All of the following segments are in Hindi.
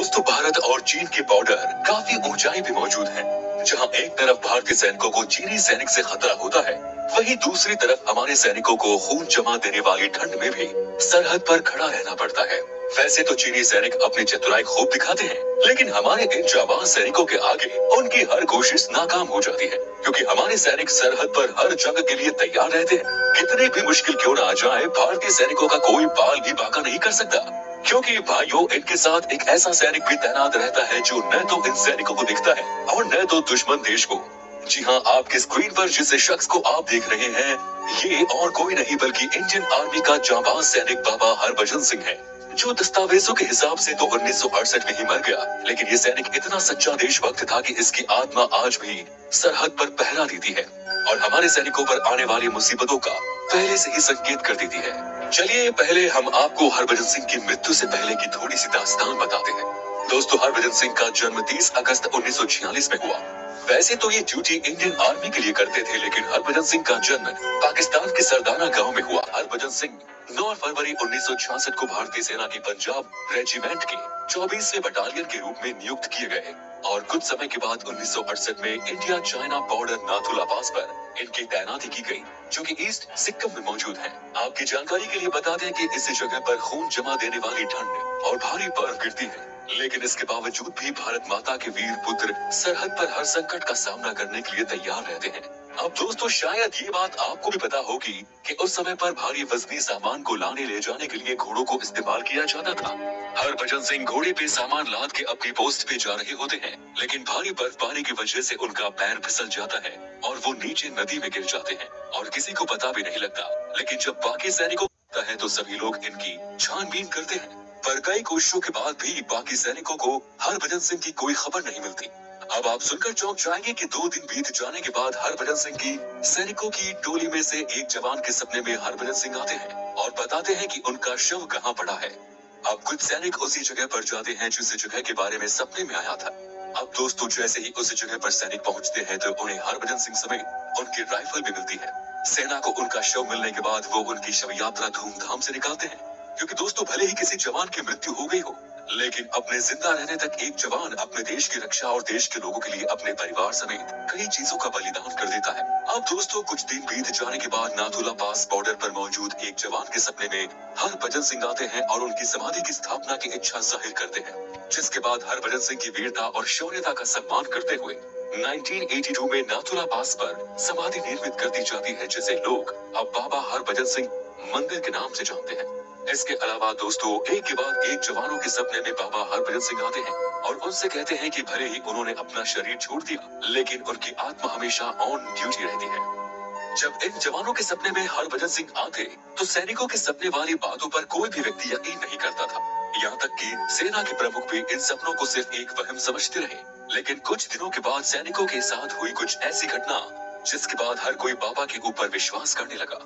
दोस्तों, भारत और चीन के बॉर्डर काफ़ी ऊंचाई पे मौजूद है, जहाँ एक तरफ़ भारतीय सैनिकों को चीनी सैनिक से खतरा होता है, वहीं दूसरी तरफ़ हमारे सैनिकों को खून जमा देने वाली ठंड में भी सरहद पर खड़ा रहना पड़ता है। वैसे तो चीनी सैनिक अपनी चतुराई खूब दिखाते हैं, लेकिन हमारे इन जाबाज सैनिकों के आगे उनकी हर कोशिश नाकाम हो जाती है, क्योंकि हमारे सैनिक सरहद पर हर जगह के लिए तैयार रहते हैं। कितने भी मुश्किल क्यों न आ जाए, भारतीय सैनिकों का कोई बाल भी बाका नहीं कर सकता। क्योंकि भाइयों, इनके साथ एक ऐसा सैनिक भी तैनात रहता है जो न तो इन सैनिकों को दिखता है और न तो दुश्मन देश को। जी हाँ आपके स्क्रीन पर जिस शख्स को आप देख रहे हैं, ये और कोई नहीं, बल्कि इंडियन आर्मी का जाबाज सैनिक बाबा हरभजन सिंह है, जो दस्तावेजों के हिसाब से तो उन्नीस सौ अड़सठ में ही मर गया। लेकिन ये सैनिक इतना सच्चा देशभक्त था कि इसकी आत्मा आज भी सरहद पर पहरा देती है और हमारे सैनिकों पर आने वाली मुसीबतों का पहले से ही संकेत कर देती है। चलिए पहले हम आपको हरभजन सिंह की मृत्यु से पहले की थोड़ी सी दास्तान बताते हैं। दोस्तों, हरभजन सिंह का जन्म 30 अगस्त 1946 में हुआ। वैसे तो ये ड्यूटी इंडियन आर्मी के लिए करते थे, लेकिन हरभजन सिंह का जन्म पाकिस्तान के सरदाना गाँव में हुआ। हरभजन सिंह 9 फरवरी 1966 को भारतीय सेना की पंजाब रेजिमेंट के 24वें बटालियन के रूप में नियुक्त किए गए और कुछ समय के बाद 1968 में India China border Nathula pass पर इनकी तैनाती की गई, जो कि ईस्ट सिक्किम में मौजूद है। आपकी जानकारी के लिए बता दें कि इस जगह पर खून जमा देने वाली ठंड और भारी बर्फ़ गिरती है। लेकिन इसके बावजूद भी भारत माता के वीर पुत्र सरहद पर हर संकट का सामना करने के लिए तैयार रहते हैं। अब दोस्तों शायद ये बात आपको भी पता होगी कि उस समय पर भारी वजनी सामान को लाने ले जाने के लिए घोड़ों को इस्तेमाल किया जाता था। हरभजन सिंह घोड़े पे सामान लाद के अपनी पोस्ट पे जा रहे होते हैं, लेकिन भारी बर्फबारी की वजह से उनका पैर फिसल जाता है और वो नीचे नदी में गिर जाते हैं, और किसी को पता भी नहीं लगता। लेकिन जब बाकी सैनिकों है तो सभी लोग इनकी छानबीन करते हैं। पर कई कोशिशों के बाद भी बाकी सैनिकों को हरभजन सिंह की कोई खबर नहीं मिलती। अब आप सुनकर चौंक जाएँगे कि दो दिन बीत जाने के बाद हरभजन सिंह की सैनिकों की टोली में से एक जवान के सपने में हरभजन सिंह आते हैं और बताते हैं कि उनका शव कहाँ पड़ा है। अब कुछ सैनिक उसी जगह पर जाते हैं जिस जगह के बारे में सपने में आया था। अब दोस्तों, जैसे ही उस जगह पर सैनिक पहुँचते हैं तो उन्हें हरभजन सिंह समेत उनकी राइफल भी मिलती है। सेना को उनका शव मिलने के बाद वो उनकी शव यात्रा धूमधाम से निकालते हैं। क्योंकि दोस्तों, भले ही किसी जवान की मृत्यु हो गई हो लेकिन अपने ज़िंदा रहने तक एक जवान अपने देश की रक्षा और देश के लोगों के लिए अपने परिवार समेत कई चीज़ों का बलिदान कर देता है। अब दोस्तों, कुछ दिन बीत जाने के बाद नाथुला पास बॉर्डर पर मौजूद एक जवान के सपने में हर भजन सिंह आते हैं और उनकी समाधि की स्थापना की इच्छा ज़ाहिर करते हैं, जिसके बाद हरभजन सिंह की वीरता और शौर्यता का सम्मान करते हुए 1982 में नाथुला पास पर समाधि निर्मित कर दी जाती है, जिसे लोग अब बाबा हरभजन सिंह मंदिर के नाम से जानते हैं। इसके अलावा दोस्तों, एक के बाद एक जवानों के सपने में बाबा हरभजन सिंह आते हैं और उनसे कहते हैं कि भले ही उन्होंने अपना शरीर छोड़ दिया, लेकिन उनकी आत्मा हमेशा ऑन ड्यूटी रहती है। जब इन जवानों के सपने में हरभजन सिंह आते तो सैनिकों के सपने वाली बातों पर कोई भी व्यक्ति यकीन नहीं करता था। यहाँ तक कि सेना के प्रमुख भी इन सपनों को सिर्फ़ एक वहम समझते रहे। लेकिन कुछ दिनों के बाद सैनिकों के साथ हुई कुछ ऐसी घटना, जिसके बाद हर कोई बाबा के ऊपर विश्वास करने लगा।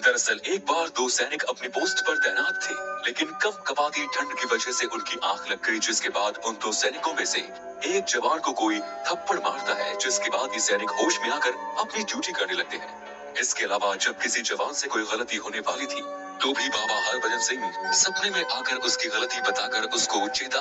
दरअसल, एक बार दो सैनिक अपनी पोस्ट पर तैनात थे, लेकिन कम कपाती ठंड की वजह से उनकी आँख लग गई, जिसके बाद उन दो सैनिकों में से एक जवान को कोई थप्पड़ मारता है, जिसके बाद ये सैनिक होश में आकर अपनी ड्यूटी करने लगते हैं। इसके अलावा, जब किसी जवान से कोई गलती होने वाली थी तो भी बाबा हरभजन सिंह सपने में आकर उसकी गलती बताकर उसको चेता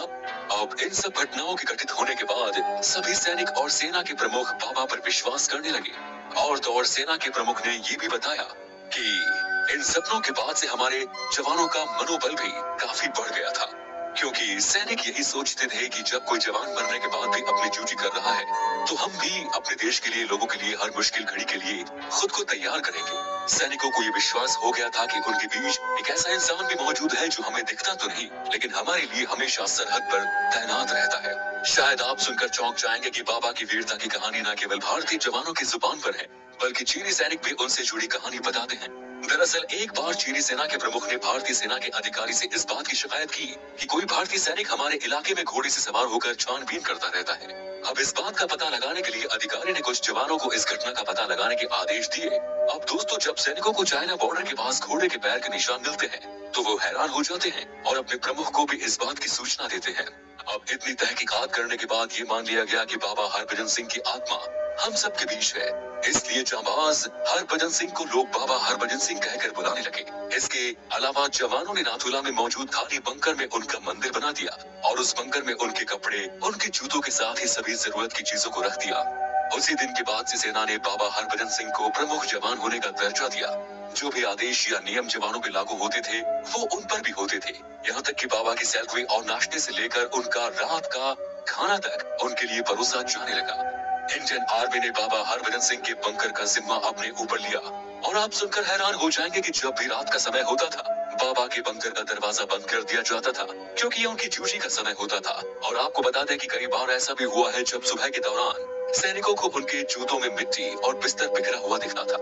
अब इन सब घटनाओं के घटित होने के बाद, सभी सैनिक और सेना के प्रमुख बाबा पर विश्वास करने लगे। और तो और सेना के प्रमुख ने ये भी बताया कि इन सपनों के बाद से हमारे जवानों का मनोबल भी काफ़ी बढ़ गया था। क्योंकि सैनिक यही सोचते थे कि जब कोई जवान मरने के बाद भी अपनी ड्यूटी कर रहा है तो हम भी अपने देश के लिए, लोगों के लिए, हर मुश्किल घड़ी के लिए खुद को तैयार करेंगे। सैनिकों को ये विश्वास हो गया था कि उनके बीच एक ऐसा इंसान भी मौजूद है जो हमें दिखता तो नहीं, लेकिन हमारे लिए हमेशा सरहद पर तैनात रहता है। शायद आप सुनकर चौंक जाएँगे कि बाबा की वीरता की कहानी न केवल भारतीय जवानों की ज़ुबान पर है बल्कि चीनी सैनिक भी उनसे जुड़ी कहानी बताते हैं। दरअसल, एक बार चीनी सेना के प्रमुख ने भारतीय सेना के अधिकारी से इस बात की शिकायत की कि कोई भारतीय सैनिक हमारे इलाके में घोड़े से सवार होकर छानबीन करता रहता है। अब इस बात का पता लगाने के लिए अधिकारी ने कुछ जवानों को इस घटना का पता लगाने के आदेश दिए। अब दोस्तों, जब सैनिकों को चाइना बॉर्डर के पास घोड़े के पैर के निशान मिलते हैं तो वो हैरान हो जाते हैं और अपने प्रमुख को भी इस बात की सूचना देते हैं। अब इतनी तहकीकात करने के बाद ये मान लिया गया कि बाबा हरभजन सिंह की आत्मा हम सब के बीच है। इसलिए जाबाज हरभजन सिंह को लोग बाबा हरभजन सिंह कहकर बुलाने लगे। इसके अलावा जवानों ने नाथुला में मौजूद खाली बंकर में उनका मंदिर बना दिया और उस बंकर में उनके कपड़े, उनके जूतों के साथ ही सभी ज़रूरत की चीज़ों को रख दिया। उसी दिन के बाद से सेना ने बाबा हरभजन सिंह को प्रमुख जवान होने का दर्जा दिया। जो भी आदेश या नियम जवानों पे लागू होते थे, वो उन पर भी होते थे। यहाँ तक कि बाबा की सैलरी और नाश्ते से लेकर उनका रात का खाना तक उनके लिए परोसा जाने लगा। इंडियन आर्मी ने बाबा हरभजन सिंह के बंकर का जिम्मा अपने ऊपर लिया। और आप सुनकर हैरान हो जाएँगे कि जब भी रात का समय होता था, बाबा के बंकर का दरवाज़ा बंद कर दिया जाता था, क्योंकि ये उनकी ड्यूटी का समय होता था। और आपको बता दें कि कई बार ऐसा भी हुआ है जब सुबह के दौरान सैनिकों को उनके जूतों में मिट्टी और बिस्तर बिखरा हुआ दिखा था।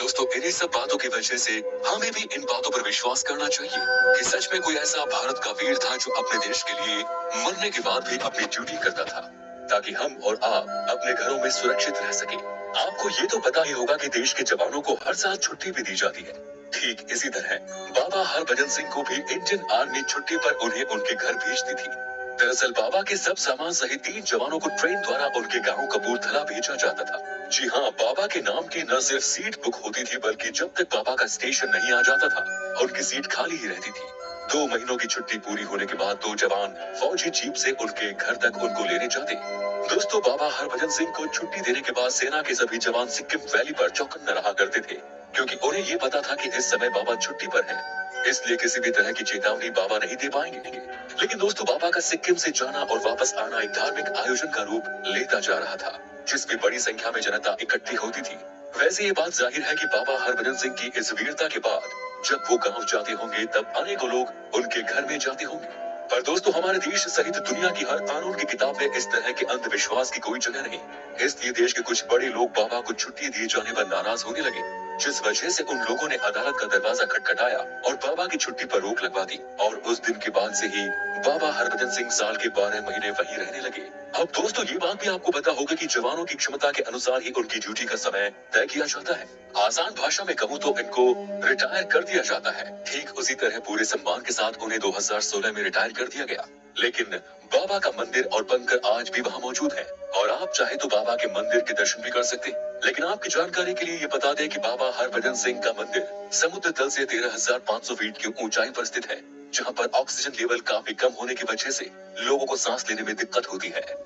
दोस्तों, इन्हीं सब बातों की वजह से हमें भी इन बातों पर विश्वास करना चाहिए कि सच में कोई ऐसा भारत का वीर था जो अपने देश के लिए मरने के बाद भी अपनी ड्यूटी करता था। ताकि हम और आप अपने घरों में सुरक्षित रह सके। आपको ये तो पता ही होगा कि देश के जवानों को हर साल छुट्टी भी दी जाती है। ठीक इसी तरह, बाबा हरभजन सिंह को भी इंडियन आर्मी छुट्टी पर उन्हें उनके घर भेजती थी। दरअसल बाबा के सब सामान सहित तीन जवानों को ट्रेन द्वारा उनके गाँव कपूरथला भेजा जाता था। जी हाँ बाबा के नाम की न सिर्फ़ सीट बुक होती थी, बल्कि जब तक बाबा का स्टेशन नहीं आ जाता था, उनकी सीट खाली ही रहती थी। दो महीनों की छुट्टी पूरी होने के बाद दो जवान फौजी जीप से उनके घर तक उनको लेने जाते। दोस्तों, बाबा हरभजन सिंह को छुट्टी देने के बाद सेना के सभी जवान सिक्किम वैली पर चौकन्ना रहा करते थे, क्योंकि उन्हें ये पता था कि इस समय बाबा छुट्टी पर हैं। इसलिए किसी भी तरह की चेतावनी बाबा नहीं दे पाएँगे। लेकिन दोस्तों, बाबा का सिक्किम से जाना और वापस आना एक धार्मिक आयोजन का रूप लेता जा रहा था जिसमें बड़ी संख्या में जनता इकट्ठी होती थी। वैसे ये बात ज़ाहिर है कि बाबा हरभजन सिंह की इस वीरता के बाद जब वो गाँव जाते होंगे, तब अनेकों लोग उनके घर में जाते होंगे। पर दोस्तों, हमारे देश सहित दुनिया की हर कानून की किताब में इस तरह के अंधविश्वास की कोई जगह नहीं। इसलिए देश के कुछ बड़े लोग बाबा को छुट्टी दिए जाने पर नाराज़ होने लगे, जिस वजह से उन लोगों ने अदालत का दरवाज़ा खटखटाया और बाबा की छुट्टी पर रोक लगवा दी और उस दिन के बाद से ही बाबा हरभजन सिंह साल के बारह महीने वहीं रहने लगे। अब दोस्तों ये बात भी आपको पता होगा कि जवानों की क्षमता के अनुसार ही उनकी ड्यूटी का समय तय किया जाता है। आसान भाषा में कहूँ तो इनको रिटायर कर दिया जाता है। ठीक उसी तरह पूरे सम्मान के साथ उन्हें 2016 में रिटायर कर दिया गया। लेकिन बाबा का मंदिर और बंकर आज भी वहाँ मौजूद है। और आप चाहे तो बाबा के मंदिर के दर्शन भी कर सकते हैं। लेकिन आपकी जानकारी के लिए ये बता दें कि बाबा हरभजन सिंह का मंदिर समुद्र तल से 13,500 फीट की ऊंचाई पर स्थित है। जहाँ पर ऑक्सीजन लेवल काफ़ी कम होने की वजह से लोगों को सांस लेने में दिक्कत होती है।